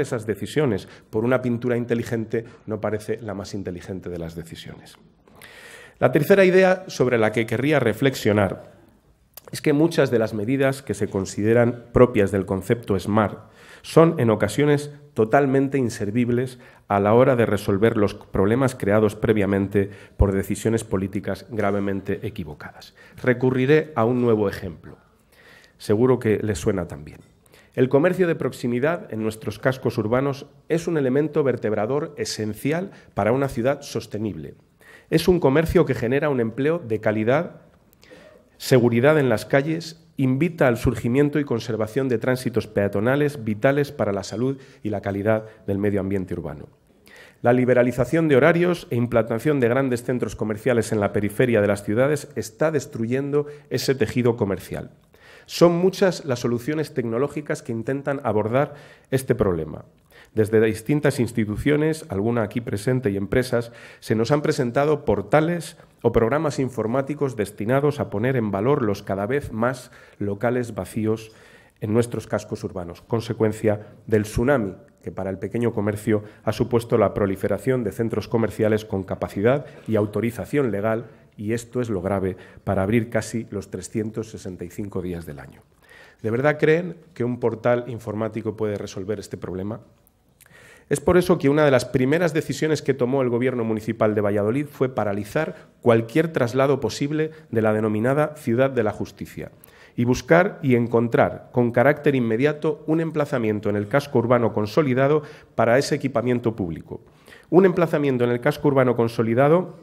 esas decisiones por una pintura inteligente no parece la más inteligente de las decisiones. La tercera idea sobre la que querría reflexionar es que muchas de las medidas que se consideran propias del concepto SMART son en ocasiones totalmente inservibles a la hora de resolver los problemas creados previamente por decisiones políticas gravemente equivocadas. Recurriré a un nuevo ejemplo. Seguro que les suena también. El comercio de proximidad en nuestros cascos urbanos es un elemento vertebrador esencial para una ciudad sostenible. Es un comercio que genera un empleo de calidad, seguridad en las calles, invita al surgimiento y conservación de tránsitos peatonales vitales para la salud y la calidad del medio ambiente urbano. La liberalización de horarios e implantación de grandes centros comerciales en la periferia de las ciudades está destruyendo ese tejido comercial. Son muchas las soluciones tecnológicas que intentan abordar este problema. Desde distintas instituciones, alguna aquí presente y empresas, se nos han presentado portales o programas informáticos destinados a poner en valor los cada vez más locales vacíos en nuestros cascos urbanos, consecuencia del tsunami que para el pequeño comercio ha supuesto la proliferación de centros comerciales con capacidad y autorización legal y esto es lo grave, para abrir casi los 365 días del año. ¿De verdad creen que un portal informático puede resolver este problema? Es por eso que una de las primeras decisiones que tomó el Gobierno municipal de Valladolid fue paralizar cualquier traslado posible de la denominada Ciudad de la Justicia y buscar y encontrar con carácter inmediato un emplazamiento en el casco urbano consolidado para ese equipamiento público. Un emplazamiento en el casco urbano consolidado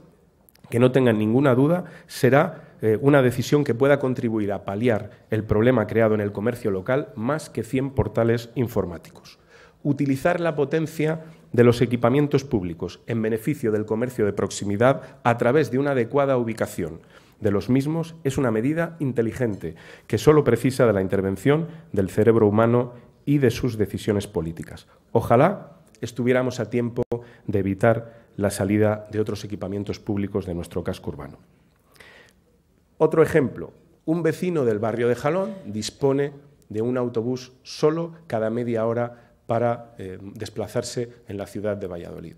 que no tengan ninguna duda, será eh, una decisión que pueda contribuir a paliar el problema creado en el comercio local más que 100 portales informáticos. Utilizar la potencia de los equipamientos públicos en beneficio del comercio de proximidad a través de una adecuada ubicación de los mismos es una medida inteligente que solo precisa de la intervención del cerebro humano y de sus decisiones políticas. Ojalá estuviéramos a tiempo de evitar la salida de otros equipamientos públicos de nuestro casco urbano. Otro ejemplo, un vecino del barrio de Jalón dispone de un autobús solo cada media hora para eh, desplazarse en la ciudad de Valladolid.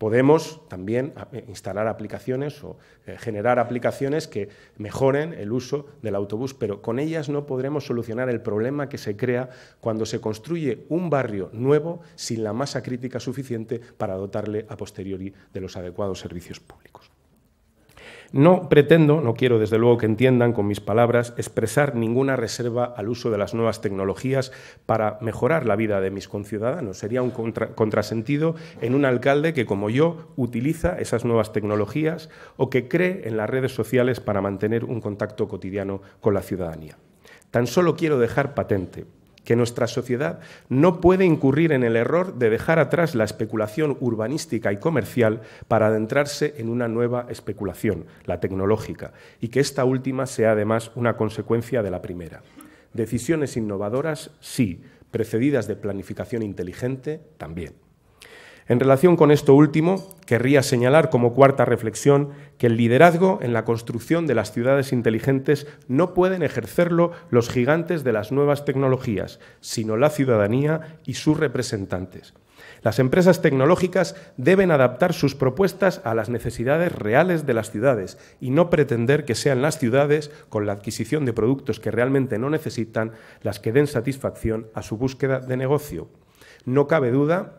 Podemos también eh, instalar aplicaciones o eh, generar aplicaciones que mejoren el uso del autobús, pero con ellas no podremos solucionar el problema que se crea cuando se construye un barrio nuevo sin la masa crítica suficiente para dotarle a posteriori de los adecuados servicios públicos. No pretendo, no quiero desde luego que entiendan con mis palabras, expresar ninguna reserva al uso de las nuevas tecnologías para mejorar la vida de mis conciudadanos. Sería un contrasentido en un alcalde que, como yo, utiliza esas nuevas tecnologías o que cree en las redes sociales para mantener un contacto cotidiano con la ciudadanía. Tan solo quiero dejar patente que nuestra sociedad no puede incurrir en el error de dejar atrás la especulación urbanística y comercial para adentrarse en una nueva especulación, la tecnológica, y que esta última sea además una consecuencia de la primera. Decisiones innovadoras, sí, precedidas de planificación inteligente, también. En relación con esto último, querría señalar como cuarta reflexión que el liderazgo en la construcción de las ciudades inteligentes no pueden ejercerlo los gigantes de las nuevas tecnologías, sino la ciudadanía y sus representantes. Las empresas tecnológicas deben adaptar sus propuestas a las necesidades reales de las ciudades y no pretender que sean las ciudades, con la adquisición de productos que realmente no necesitan, las que den satisfacción a su búsqueda de negocio. No cabe duda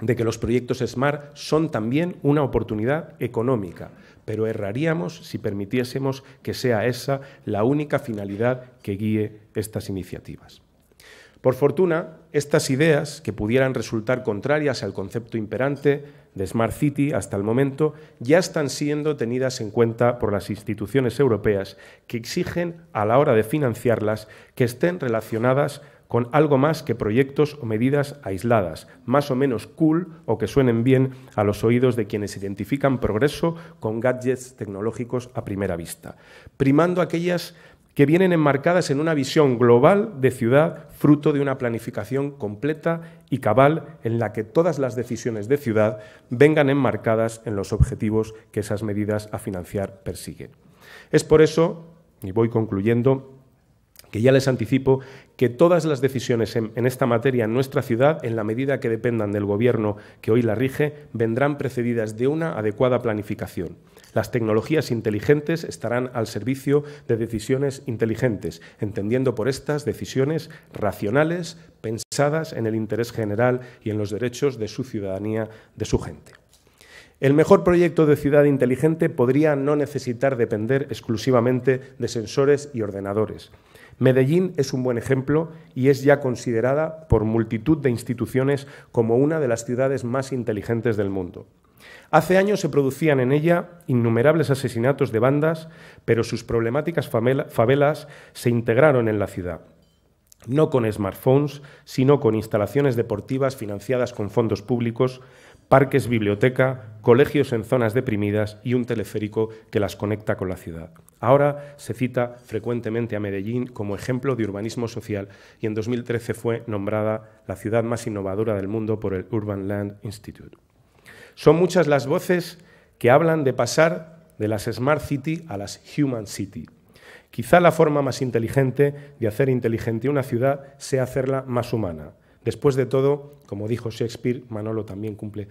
de que los proyectos SMART son también una oportunidad económica, pero erraríamos si permitiésemos que sea esa la única finalidad que guíe estas iniciativas. Por fortuna, estas ideas, que pudieran resultar contrarias al concepto imperante de Smart City hasta el momento, ya están siendo tenidas en cuenta por las instituciones europeas que exigen, a la hora de financiarlas, que estén relacionadas con algo más que proyectos o medidas aisladas, más o menos cool o que suenen bien a los oídos de quienes identifican progreso con gadgets tecnológicos a primera vista, primando aquellas que vienen enmarcadas en una visión global de ciudad, fruto de una planificación completa y cabal en la que todas las decisiones de ciudad vengan enmarcadas en los objetivos que esas medidas a financiar persiguen. Es por eso, y voy concluyendo, que ya les anticipo que todas las decisiones en, esta materia en nuestra ciudad, en la medida que dependan del Gobierno que hoy la rige, vendrán precedidas de una adecuada planificación. Las tecnologías inteligentes estarán al servicio de decisiones inteligentes, entendiendo por estas decisiones racionales, pensadas en el interés general y en los derechos de su ciudadanía, de su gente. El mejor proyecto de ciudad inteligente podría no necesitar depender exclusivamente de sensores y ordenadores. Medellín es un buen ejemplo y es ya considerada por multitud de instituciones como una de las ciudades más inteligentes del mundo. Hace años se producían en ella innumerables asesinatos de bandas, pero sus problemáticas favelas se integraron en la ciudad no con smartphones, sino con instalaciones deportivas financiadas con fondos públicos, parques, biblioteca, colegios en zonas deprimidas y un teleférico que las conecta con la ciudad. Ahora se cita frecuentemente a Medellín como ejemplo de urbanismo social y en 2013 fue nombrada la ciudad más innovadora del mundo por el Urban Land Institute. Son muchas las voces que hablan de pasar de las Smart City a las Human City. Quizá la forma más inteligente de hacer inteligente una ciudad sea hacerla más humana Después de todo, como dijo Shakespeare, Manolo también cumple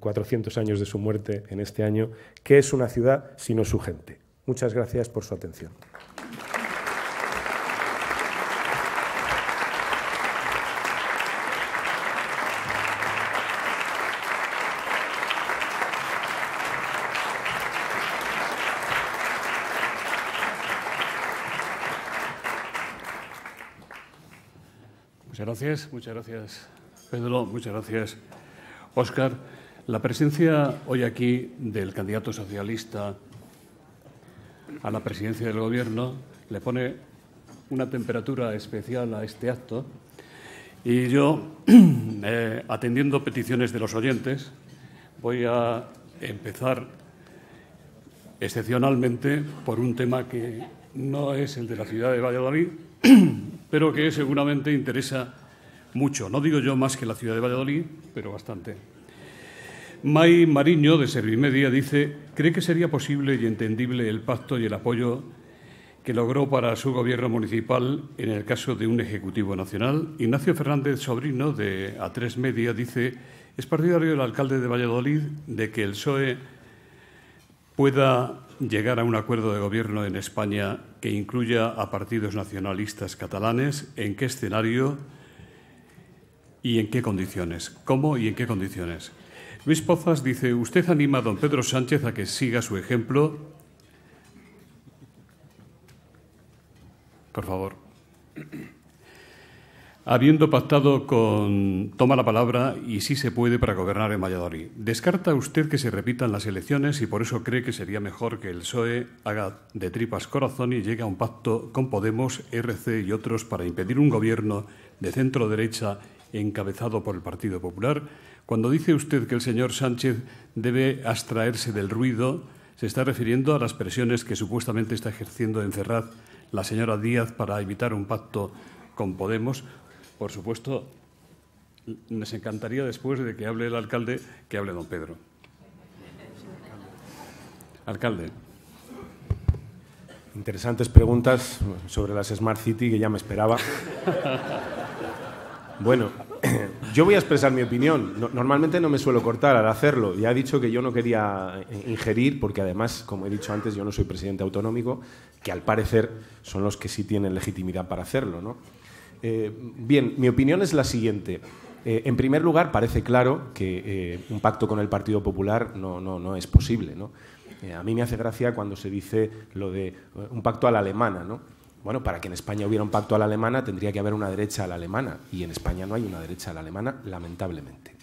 400 eh, años de su muerte en este año, ¿qué es una ciudad sino su gente? Muchas gracias por su atención. Muchas gracias, Pedro, muchas gracias, Óscar. La presencia hoy aquí del candidato socialista a la presidencia del Gobierno le pone una temperatura especial a este acto y yo, eh, atendiendo peticiones de los oyentes, voy a empezar excepcionalmente por un tema que no es el de la ciudad de Valladolid, pero que seguramente interesa mucho. No digo yo más que la ciudad de Valladolid, pero bastante. May Mariño, de Servimedia, dice, ¿cree que sería posible y entendible el pacto y el apoyo que logró para su gobierno municipal en el caso de un Ejecutivo Nacional? Ignacio Fernández Sobrino, de A3 Media, dice, es partidario del alcalde de Valladolid de que el PSOE pueda llegar a un acuerdo de gobierno en España que incluya a partidos nacionalistas catalanes, ¿en qué escenario y en qué condiciones? ¿Cómo y en qué condiciones? Luis Pozas dice, ¿usted anima a don Pedro Sánchez a que siga su ejemplo? Por favor habiendo pactado con toma la palabra y sí se puede para gobernar en Valladolid. ¿Descarta usted que se repitan las elecciones y por eso cree que sería mejor que el PSOE haga de tripas corazón y llegue a un pacto con Podemos, RC y otros para impedir un gobierno de centro derecha encabezado por el Partido Popular? Cuando dice usted que el señor Sánchez debe abstraerse del ruido, se está refiriendo a las presiones que supuestamente está ejerciendo en Ferraz la señora Díaz para evitar un pacto con Podemos por supuesto, nos encantaría después de que hable el alcalde, que hable don Pedro. Alcalde. Interesantes preguntas sobre las Smart City que ya me esperaba. Bueno, yo voy a expresar mi opinión. Normalmente no me suelo cortar al hacerlo. Ya he dicho que yo no quería ingerir, porque además, como he dicho antes, yo no soy presidente autonómico, que al parecer son los que sí tienen legitimidad para hacerlo. ¿no? Eh, bien, mi opinión es la siguiente. Eh, en primer lugar, parece claro que eh, un pacto con el Partido Popular no, no, es posible. ¿no? a mí me hace gracia cuando se dice lo de un pacto a la alemana. ¿no? Bueno, para que en España hubiera un pacto a la alemana tendría que haber una derecha a la alemana y en España no hay una derecha a la alemana, lamentablemente.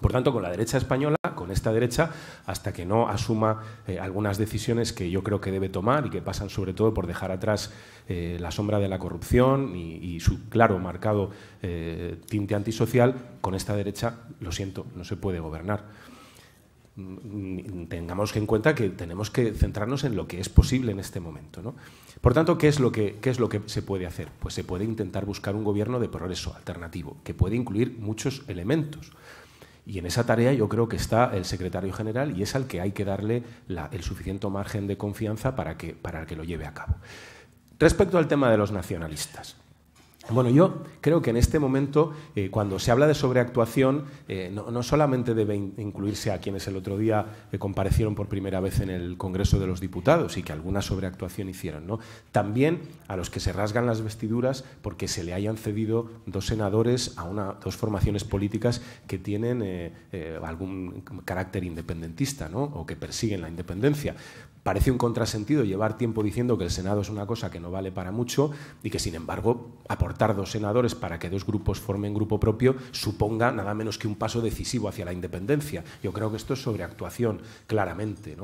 Por tanto, con la derecha española, con esta derecha, hasta que no asuma eh, algunas decisiones que yo creo que debe tomar y que pasan sobre todo por dejar atrás eh, la sombra de la corrupción y, su claro marcado eh, tinte antisocial, con esta derecha, lo siento, no se puede gobernar. Mm, tengamos en cuenta que tenemos que centrarnos en lo que es posible en este momento. ¿no? Por tanto, ¿qué es, lo que, ¿qué es lo que se puede hacer? Pues se puede intentar buscar un gobierno de progreso alternativo, que puede incluir muchos elementos. Y en esa tarea yo creo que está el secretario general y es al que hay que darle el suficiente margen de confianza para que, para que lo lleve a cabo. Respecto al tema de los nacionalistas. Bueno, yo creo que en este momento, eh, cuando se habla de sobreactuación, eh, no, solamente debe incluirse a quienes el otro día eh, comparecieron por primera vez en el Congreso de los Diputados y que alguna sobreactuación hicieron, ¿no? también a los que se rasgan las vestiduras porque se le hayan cedido dos senadores a una, dos formaciones políticas que tienen algún carácter independentista ¿no? o que persiguen la independencia parece un contrasentido llevar tiempo diciendo que el Senado es una cosa que no vale para mucho y que, sin embargo, aportar dos senadores para que dos grupos formen grupo propio suponga nada menos que un paso decisivo hacia la independencia. Yo creo que esto es sobreactuación, claramente.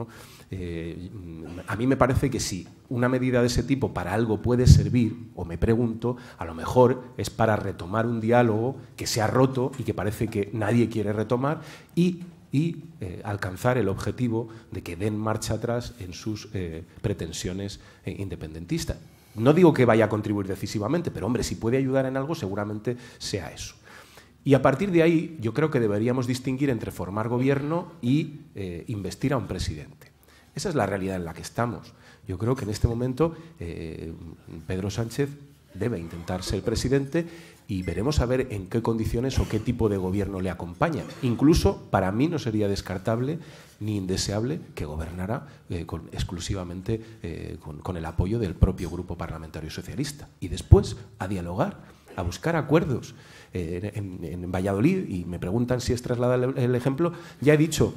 Eh, a mí me parece que si una medida de ese tipo para algo puede servir, o me pregunto, a lo mejor es para retomar un diálogo que se ha roto y que parece que nadie quiere retomar y y eh, alcanzar el objetivo de que den marcha atrás en sus eh, pretensiones eh, independentistas. No digo que vaya a contribuir decisivamente, pero hombre, si puede ayudar en algo, seguramente sea eso. Y a partir de ahí, yo creo que deberíamos distinguir entre formar gobierno y investir a un presidente. Esa es la realidad en la que estamos. Yo creo que en este momento Pedro Sánchez debe intentar ser presidente y veremos a ver en qué condiciones o qué tipo de gobierno le acompaña. Incluso para mí no sería descartable ni indeseable que gobernara eh, exclusivamente eh, con, el apoyo del propio Grupo Parlamentario Socialista. Y después a dialogar, a buscar acuerdos. Eh, en, Valladolid, y me preguntan si es trasladar el ejemplo, ya he dicho,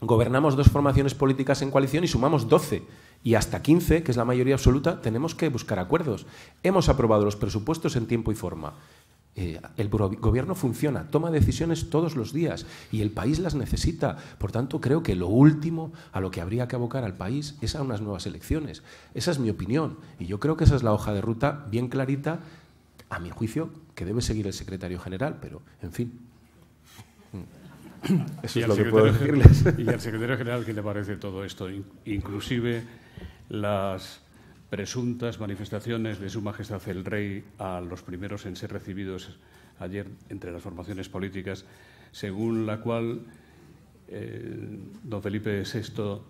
gobernamos dos formaciones políticas en coalición y sumamos 12 y hasta 15, que es la mayoría absoluta, tenemos que buscar acuerdos. Hemos aprobado los presupuestos en tiempo y forma. Eh, el gobierno funciona, toma decisiones todos los días y el país las necesita. Por tanto, creo que lo último a lo que habría que abocar al país es a unas nuevas elecciones. Esa es mi opinión y yo creo que esa es la hoja de ruta bien clarita, a mi juicio, que debe seguir el secretario general, pero en fin. Eso es lo que puedo decirles. ¿Y al secretario general qué le parece todo esto? Inclusive las presuntas manifestaciones de Su Majestad el Rey a los primeros en ser recibidos ayer entre las formaciones políticas, según la cual eh, don Felipe VI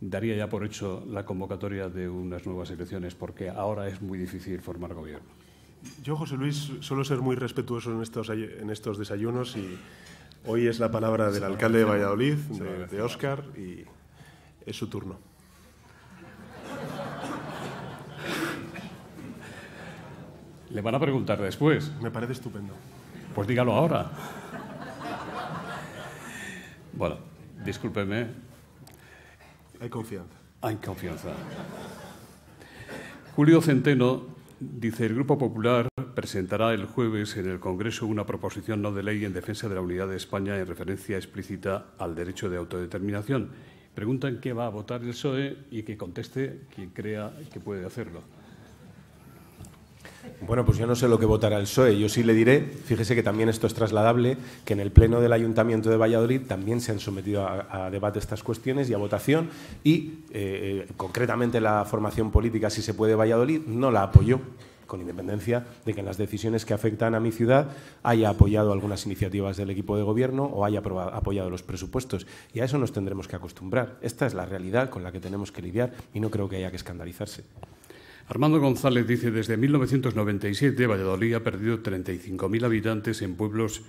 daría ya por hecho la convocatoria de unas nuevas elecciones, porque ahora es muy difícil formar gobierno. Yo, José Luis, suelo ser muy respetuoso en estos, en estos desayunos y hoy es la palabra del alcalde de Valladolid, de, de Óscar, y es su turno. Le van a preguntar después. Me parece estupendo. Pues dígalo ahora. Bueno, discúlpeme. Hay confianza. Hay confianza. Julio Centeno dice, el Grupo Popular presentará el jueves en el Congreso una proposición no de ley en defensa de la unidad de España en referencia explícita al derecho de autodeterminación. Preguntan qué va a votar el PSOE y que conteste quien crea que puede hacerlo. Bueno, pues yo no sé lo que votará el PSOE. Yo sí le diré, fíjese que también esto es trasladable, que en el Pleno del Ayuntamiento de Valladolid también se han sometido a, debate estas cuestiones y a votación y eh, concretamente la formación política, si se puede, Valladolid, no la apoyó con independencia de que en las decisiones que afectan a mi ciudad haya apoyado algunas iniciativas del equipo de gobierno o haya apoyado los presupuestos. Y a eso nos tendremos que acostumbrar. Esta es la realidad con la que tenemos que lidiar y no creo que haya que escandalizarse. Armando González dice, desde 1997 Valladolid ha perdido 35.000 habitantes en pueblos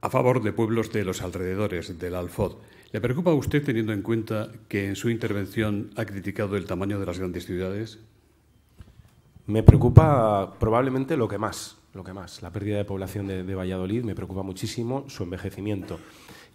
a favor de pueblos de los alrededores del Alfod. ¿Le preocupa a usted teniendo en cuenta que en su intervención ha criticado el tamaño de las grandes ciudades? Me preocupa probablemente lo que más, lo que más, la pérdida de población de, Valladolid, me preocupa muchísimo su envejecimiento.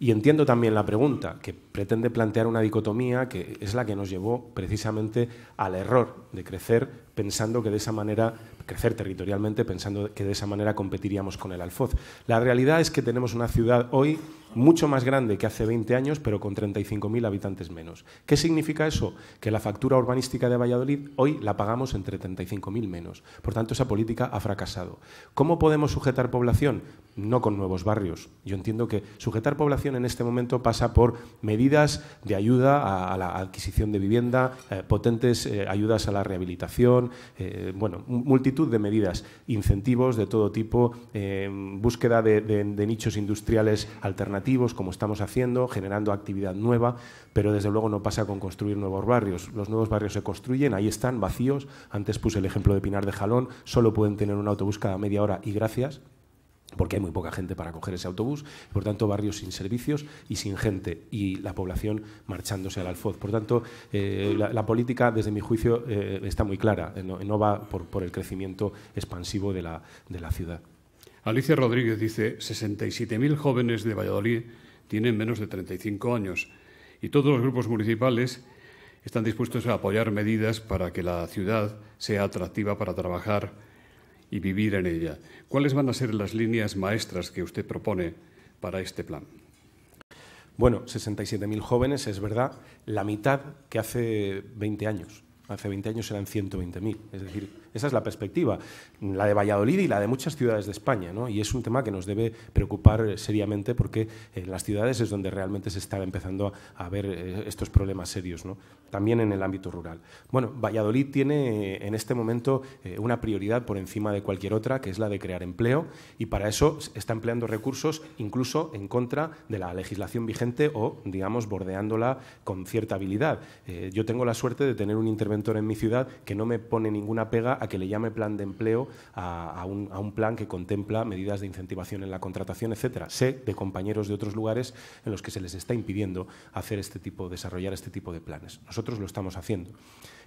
Y entiendo también la pregunta, que pretende plantear una dicotomía que es la que nos llevó precisamente al error de crecer pensando que de esa manera, crecer territorialmente pensando que de esa manera competiríamos con el Alfoz. La realidad es que tenemos una ciudad hoy mucho más grande que hace 20 años, pero con 35.000 habitantes menos. ¿Qué significa eso? Que la factura urbanística de Valladolid hoy la pagamos entre 35.000 menos. Por tanto, esa política ha fracasado. ¿Cómo podemos sujetar población? No con nuevos barrios. Yo entiendo que sujetar población en este momento pasa por medidas de ayuda a, la adquisición de vivienda, eh, potentes eh, ayudas a la rehabilitación, eh, bueno, multitud de medidas, incentivos de todo tipo, búsqueda de nichos industriales alternativos como estamos haciendo, generando actividad nueva, pero desde luego no pasa con construir nuevos barrios. Los nuevos barrios se construyen, ahí están, vacíos. Antes puse el ejemplo de Pinar de Jalón, solo pueden tener un autobús cada media hora y gracias porque hay muy poca gente para coger ese autobús, por tanto barrios sin servicios y sin gente y la población marchándose al alfoz. Por tanto, eh, la, política, desde mi juicio, eh, está muy clara, no, va por, el crecimiento expansivo de la, de la ciudad. Alicia Rodríguez dice, 67.000 jóvenes de Valladolid tienen menos de 35 años y todos los grupos municipales están dispuestos a apoyar medidas para que la ciudad sea atractiva para trabajar y vivir en ella. ¿Cuáles van a ser las líneas maestras que usted propone para este plan? Bueno, 67.000 jóvenes, es verdad, la mitad que hace 20 años. Hace 20 años eran 120.000. Es decir, esa es la perspectiva, la de Valladolid y la de muchas ciudades de España. ¿no? Y es un tema que nos debe preocupar seriamente porque en las ciudades es donde realmente se están empezando a, ver eh, estos problemas serios, ¿no? También en el ámbito rural. Bueno, Valladolid tiene eh, en este momento eh, una prioridad por encima de cualquier otra, que es la de crear empleo, y para eso está empleando recursos incluso en contra de la legislación vigente o, digamos, bordeándola con cierta habilidad. yo tengo la suerte de tener un interventor en mi ciudad que no me pone ninguna pega a que le llame plan de empleo a, un, plan que contempla medidas de incentivación en la contratación, etcétera. Sé de compañeros de otros lugares en los que se les está impidiendo hacer este tipo, desarrollar este tipo de planes. Lo estamos haciendo.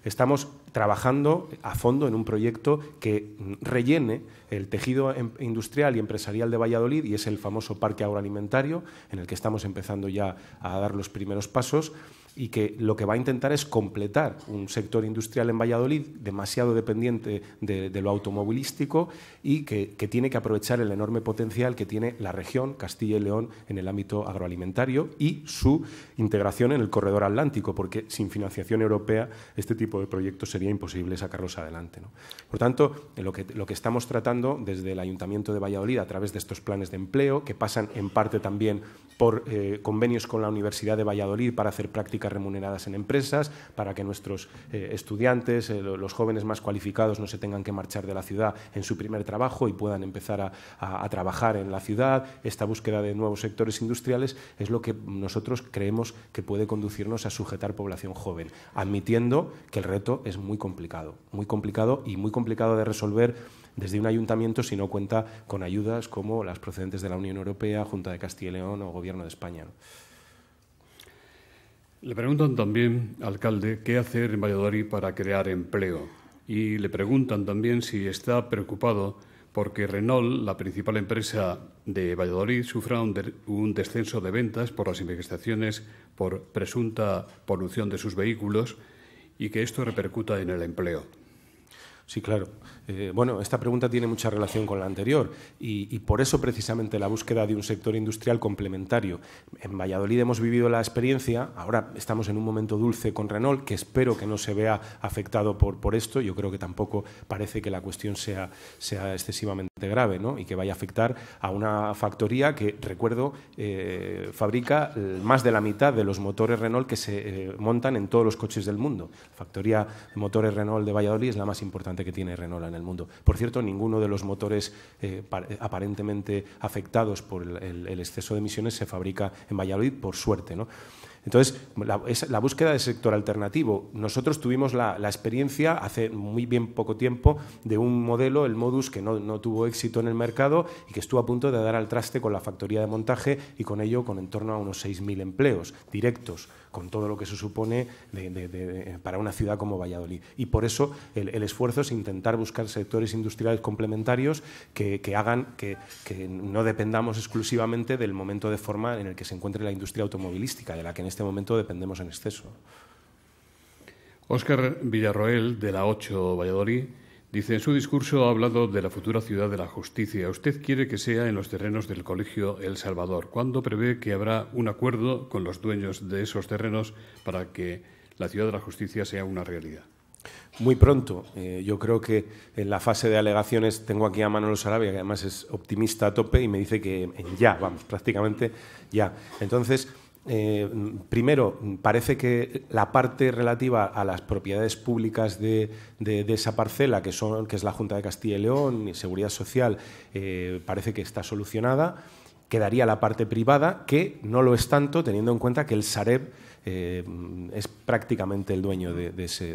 Estamos trabajando a fondo en un proyecto que rellene el tejido em, industrial y empresarial de Valladolid y es el famoso parque agroalimentario en el que estamos empezando ya a dar los primeros pasos y que lo que va a intentar es completar un sector industrial en Valladolid demasiado dependiente de, lo automovilístico y que, tiene que aprovechar el enorme potencial que tiene la región Castilla y León en el ámbito agroalimentario y su integración en el corredor atlántico, porque sin financiación europea este tipo de proyectos sería imposible sacarlos adelante. Por tanto, lo que, lo que estamos tratando desde el Ayuntamiento de Valladolid a través de estos planes de empleo, que pasan en parte también por eh, convenios con la Universidad de Valladolid para hacer prácticas remuneradas en empresas, para que nuestros eh, estudiantes, eh, los jóvenes más cualificados, no se tengan que marchar de la ciudad en su primer trabajo y puedan empezar a, trabajar en la ciudad. Esta búsqueda de nuevos sectores industriales es lo que nosotros creemos que puede conducirnos a sujetar población joven, admitiendo que el reto es muy complicado, muy complicado y muy complicado de resolver desde un ayuntamiento si no cuenta con ayudas como las procedentes de la Unión Europea, Junta de Castilla y León o Gobierno de España. Le preguntan también, alcalde, qué hacer en Valladolid para crear empleo. Y le preguntan también si está preocupado porque Renault, la principal empresa de Valladolid, sufra un, descenso de ventas por las investigaciones por presunta polución de sus vehículos y que esto repercuta en el empleo. Sí, claro. Eh, bueno, esta pregunta tiene mucha relación con la anterior y, por eso precisamente la búsqueda de un sector industrial complementario. En Valladolid hemos vivido la experiencia, ahora estamos en un momento dulce con Renault, que espero que no se vea afectado por, por esto. Yo creo que tampoco parece que la cuestión sea, sea excesivamente grave ¿no? y que vaya a afectar a una factoría que, recuerdo, eh, fabrica más de la mitad de los motores Renault que se eh, montan en todos los coches del mundo. La factoría de motores Renault de Valladolid es la más importante que tiene Renault en el mundo. Por cierto, ninguno de los motores eh, aparentemente afectados por el, exceso de emisiones se fabrica en Valladolid, por suerte. ¿no? Entonces, la, búsqueda de sector alternativo. Nosotros tuvimos la, experiencia hace muy bien poco tiempo de un modelo, el Modus, que no, no, tuvo éxito en el mercado y que estuvo a punto de dar al traste con la factoría de montaje y con ello con en torno a unos 6.000 empleos directos con todo lo que se supone para una ciudad como Valladolid. Y por eso el, esfuerzo es intentar buscar sectores industriales complementarios que, hagan que, no dependamos exclusivamente del momento de forma en el que se encuentre la industria automovilística, de la que en este momento dependemos en exceso. Óscar Villarroel, de la 8 Valladolid, Dice, en su discurso ha hablado de la futura ciudad de la justicia. Usted quiere que sea en los terrenos del Colegio El Salvador. ¿Cuándo prevé que habrá un acuerdo con los dueños de esos terrenos para que la ciudad de la justicia sea una realidad? Muy pronto. Eh, yo creo que en la fase de alegaciones tengo aquí a Manolo Sarabia, que además es optimista a tope, y me dice que ya, vamos, prácticamente ya. Entonces, eh, primero, parece que la parte relativa a las propiedades públicas de, esa parcela, que, son, que es la Junta de Castilla y León y Seguridad Social, eh, parece que está solucionada quedaría la parte privada, que no lo es tanto, teniendo en cuenta que el Sareb eh, es prácticamente el dueño de, ese,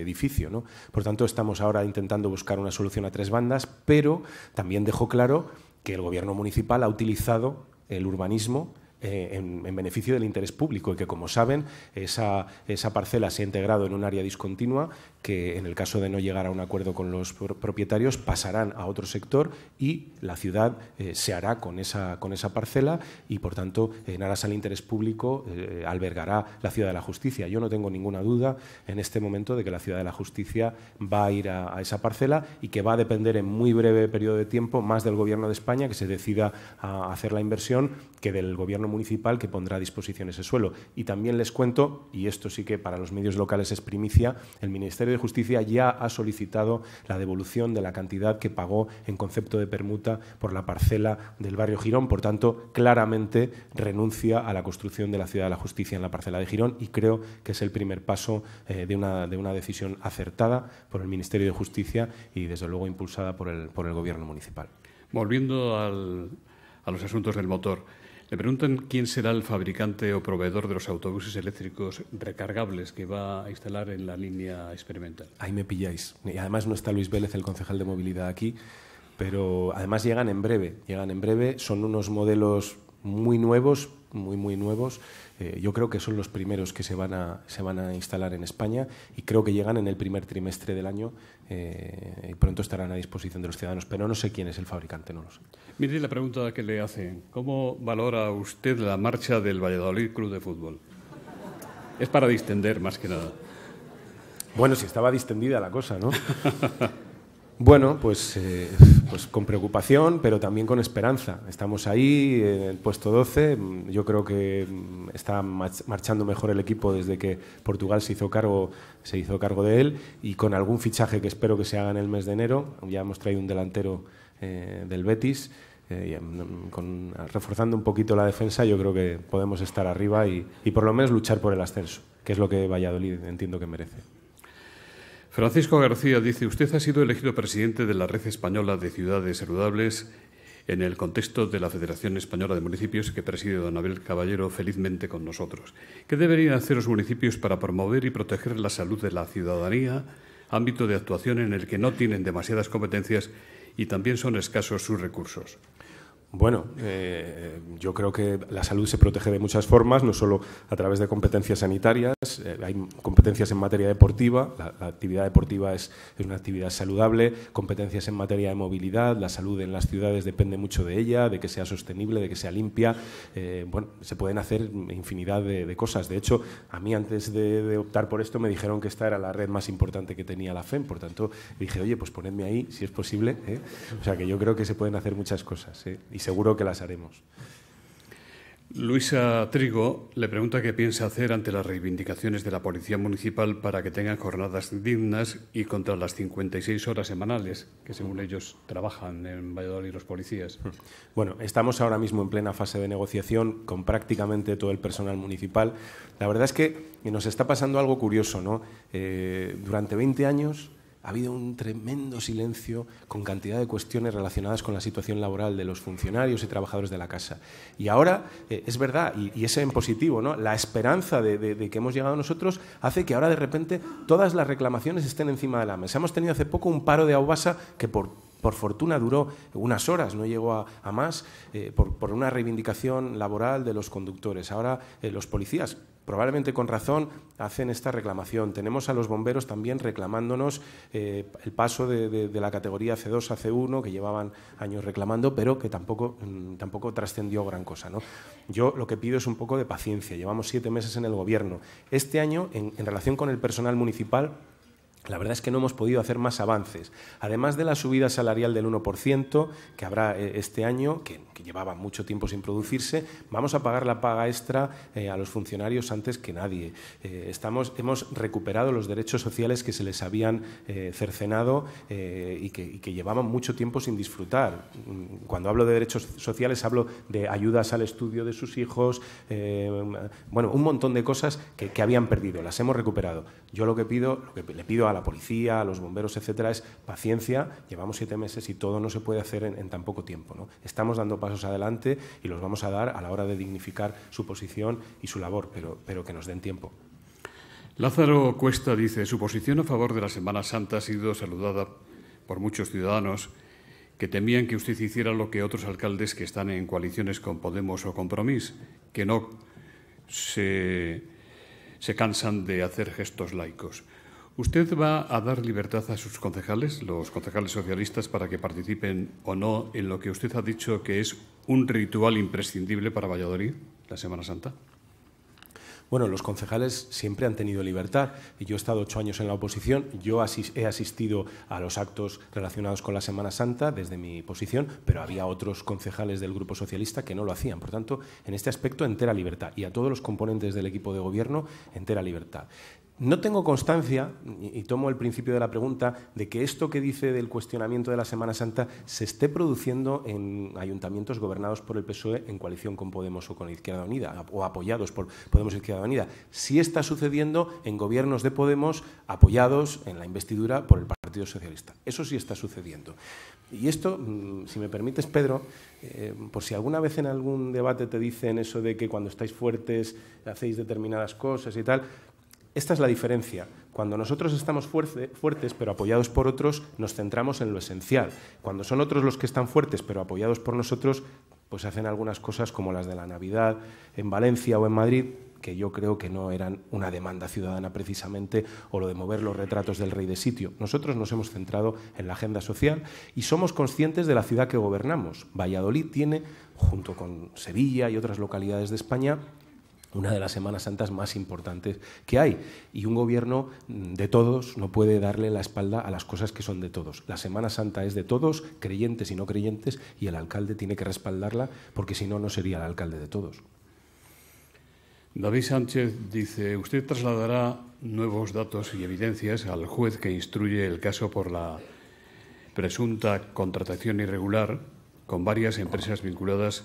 edificio. ¿no? Por tanto, estamos ahora intentando buscar una solución a tres bandas, pero también dejó claro que el gobierno municipal ha utilizado el urbanismo eh, en, beneficio del interés público y que, como saben, esa, esa, parcela se ha integrado en un área discontinua que, en el caso de no llegar a un acuerdo con los propietarios, pasarán a otro sector y la ciudad eh, se hará con esa, con esa parcela y, por tanto, en aras al interés público eh, albergará la Ciudad de la Justicia. Yo no tengo ninguna duda en este momento de que la Ciudad de la Justicia va a ir a, a esa parcela y que va a depender en muy breve periodo de tiempo más del Gobierno de España que se decida a hacer la inversión que del Gobierno municipal que pondrá a disposición ese suelo. Y también les cuento, y esto sí que para los medios locales es primicia, el Ministerio de Justicia ya ha solicitado la devolución de la cantidad que pagó en concepto de permuta por la parcela del barrio Girón. Por tanto, claramente renuncia a la construcción de la Ciudad de la Justicia en la parcela de Girón y creo que es el primer paso eh, de, una, de una decisión acertada por el Ministerio de Justicia y, desde luego, impulsada por el, por el Gobierno municipal. Volviendo a los asuntos del motor. Le preguntan quién será el fabricante o proveedor de los autobuses eléctricos recargables que va a instalar en la línea experimental. Ahí me pilláis. Y además no está Luis Vélez, el concejal de movilidad, aquí, pero además llegan en breve. Llegan en breve. Son unos modelos muy nuevos, muy, muy nuevos. Eh, yo creo que son los primeros que se van, a, se van a instalar en España y creo que llegan en el primer trimestre del año eh, y pronto estarán a disposición de los ciudadanos, pero no sé quién es el fabricante, no lo sé. Mire la pregunta que le hacen. ¿Cómo valora usted la marcha del Valladolid Club de Fútbol? Es para distender, más que nada. Bueno, si estaba distendida la cosa, ¿no? Bueno, pues, eh, pues con preocupación, pero también con esperanza. Estamos ahí, en el puesto 12. Yo creo que mm, está marchando mejor el equipo desde que Portugal se hizo cargo, se hizo cargo de él y con algún fichaje que espero que se haga en el mes de enero. Ya hemos traído un delantero eh, del Betis. Eh, con, reforzando un poquito la defensa, yo creo que podemos estar arriba y, y por lo menos luchar por el ascenso, que es lo que Valladolid entiendo que merece. Francisco García dice, usted ha sido elegido presidente de la Red Española de Ciudades Saludables en el contexto de la Federación Española de Municipios que preside don Abel Caballero felizmente con nosotros. ¿Qué deberían hacer los municipios para promover y proteger la salud de la ciudadanía, ámbito de actuación en el que no tienen demasiadas competencias y también son escasos sus recursos? Bueno, eh, yo creo que la salud se protege de muchas formas, no solo a través de competencias sanitarias, eh, hay competencias en materia deportiva, la, actividad deportiva es, una actividad saludable, competencias en materia de movilidad, la salud en las ciudades depende mucho de ella, de que sea sostenible, de que sea limpia. Eh, bueno, se pueden hacer infinidad de, cosas. De hecho, a mí antes de, optar por esto me dijeron que esta era la red más importante que tenía la FEM, por tanto dije, oye, pues ponedme ahí si es posible. O sea que yo creo que se pueden hacer muchas cosas y seguro que las haremos. Luisa Trigo le pregunta qué piensa hacer ante las reivindicaciones de la Policía Municipal para que tengan jornadas dignas y contra las 56 horas semanales que, según ellos, trabajan en Valladolid los policías. Bueno, estamos ahora mismo en plena fase de negociación con prácticamente todo el personal municipal. La verdad es que nos está pasando algo curioso, ¿no? Eh, durante 20 años ha habido un tremendo silencio con cantidad de cuestiones relacionadas con la situación laboral de los funcionarios y trabajadores de la casa. Y ahora eh, es verdad, y, es en positivo, ¿no? la esperanza de, que hemos llegado nosotros hace que ahora de repente todas las reclamaciones estén encima de la mesa. Hemos tenido hace poco un paro de Aubasa que por por fortuna duró unas horas, no llegó a, más, eh, por, una reivindicación laboral de los conductores. Ahora eh, los policías, probablemente con razón, hacen esta reclamación. Tenemos a los bomberos también reclamándonos eh, el paso de, la categoría C2 a C1, que llevaban años reclamando, pero que tampoco, mm, tampoco trascendió gran cosa. Yo lo que pido es un poco de paciencia. Llevamos siete meses en el Gobierno. Este año, en relación con el personal municipal, la verdad es que no hemos podido hacer más avances. Además de la subida salarial del 1% que habrá eh, este año, que, llevaba mucho tiempo sin producirse, vamos a pagar la paga extra eh, a los funcionarios antes que nadie. Eh, estamos, hemos recuperado los derechos sociales que se les habían cercenado y que, llevaban mucho tiempo sin disfrutar. Mm, cuando hablo de derechos sociales hablo de ayudas al estudio de sus hijos, bueno, un montón de cosas que, que habían perdido, las hemos recuperado. Yo lo que pido, lo que le pido a la policía, a los bomberos, etcétera, es paciencia, llevamos siete meses y todo no se puede hacer en, tan poco tiempo. ¿no? Estamos dando pasos adelante y los vamos a dar a la hora de dignificar su posición y su labor, pero, pero que nos den tiempo. Lázaro Cuesta dice, su posición a favor de la Semana Santa ha sido saludada por muchos ciudadanos que temían que usted hiciera lo que otros alcaldes que están en coaliciones con Podemos o Compromís, que no se, se cansan de hacer gestos laicos. ¿Usted va a dar libertad a sus concejales, los concejales socialistas, para que participen o no en lo que usted ha dicho que es un ritual imprescindible para Valladolid, la Semana Santa? Bueno, los concejales siempre han tenido libertad yo he estado ocho años en la oposición, yo he asistido a los actos relacionados con la Semana Santa desde mi posición, pero había otros concejales del Grupo Socialista que no lo hacían. Por tanto, en este aspecto, entera libertad y a todos los componentes del equipo de gobierno, entera libertad. No tengo constancia, y tomo el principio de la pregunta, de que esto que dice del cuestionamiento de la Semana Santa se esté produciendo en ayuntamientos gobernados por el PSOE en coalición con Podemos o con Izquierda Unida, o apoyados por Podemos e Izquierda Unida. Sí está sucediendo en gobiernos de Podemos apoyados en la investidura por el Partido Socialista. Eso sí está sucediendo. Y esto, mm, si me permites, Pedro, eh, por si alguna vez en algún debate te dicen eso de que cuando estáis fuertes hacéis determinadas cosas y tal, esta es la diferencia. Cuando nosotros estamos fuertes, pero apoyados por otros, nos centramos en lo esencial. Cuando son otros los que están fuertes, pero apoyados por nosotros, pues hacen algunas cosas como las de la Navidad en Valencia o en Madrid, que yo creo que no eran una demanda ciudadana precisamente, o lo de mover los retratos del rey de sitio. Nosotros nos hemos centrado en la agenda social y somos conscientes de la ciudad que gobernamos. Valladolid tiene, junto con Sevilla y otras localidades de España, una de las Semanas Santas más importantes que hay. Y un gobierno de todos no puede darle la espalda a las cosas que son de todos. La Semana Santa es de todos, creyentes y no creyentes, y el alcalde tiene que respaldarla porque si no, no sería el alcalde de todos. David Sánchez dice, usted trasladará nuevos datos y evidencias al juez que instruye el caso por la presunta contratación irregular con varias empresas vinculadas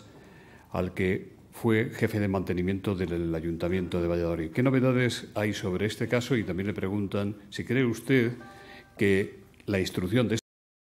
al que fue jefe de mantenimiento del Ayuntamiento de Valladolid. ¿Qué novedades hay sobre este caso? Y también le preguntan si cree usted que la instrucción de